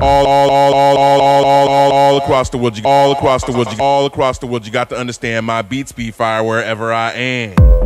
all, all, all, all, all, all, all, all, all across the world, you, all across the world, you, all across the world. You got to understand my beats be fire wherever I am.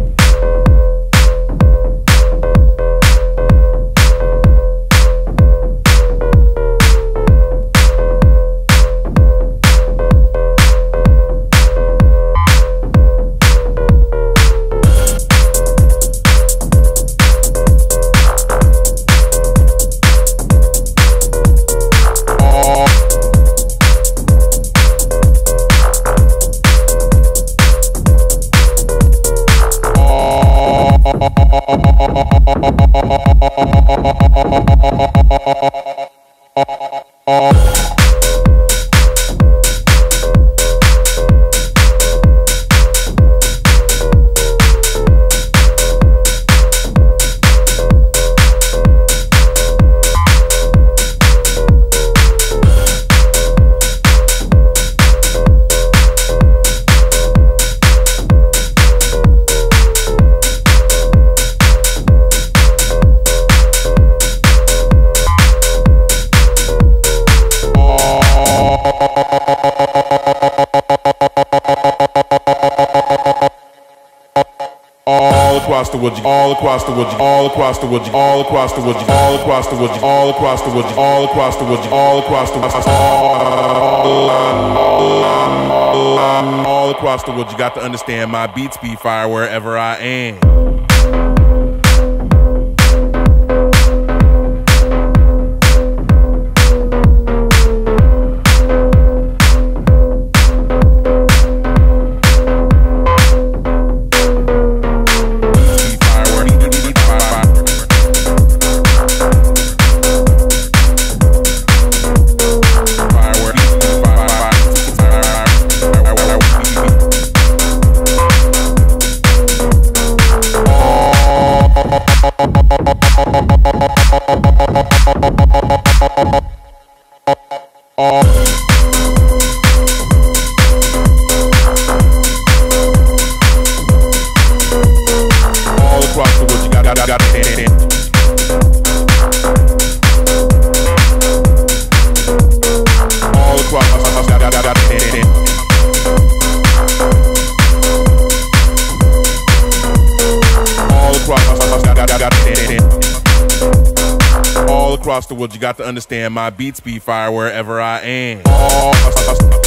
All across the world, all across the world, all across the world, all across the world, all across the world, all across the world, all across the world, all across the world, all across the world. You got to understand my beats be fire wherever I am. Across the world. You got to understand my beats be fire wherever I am.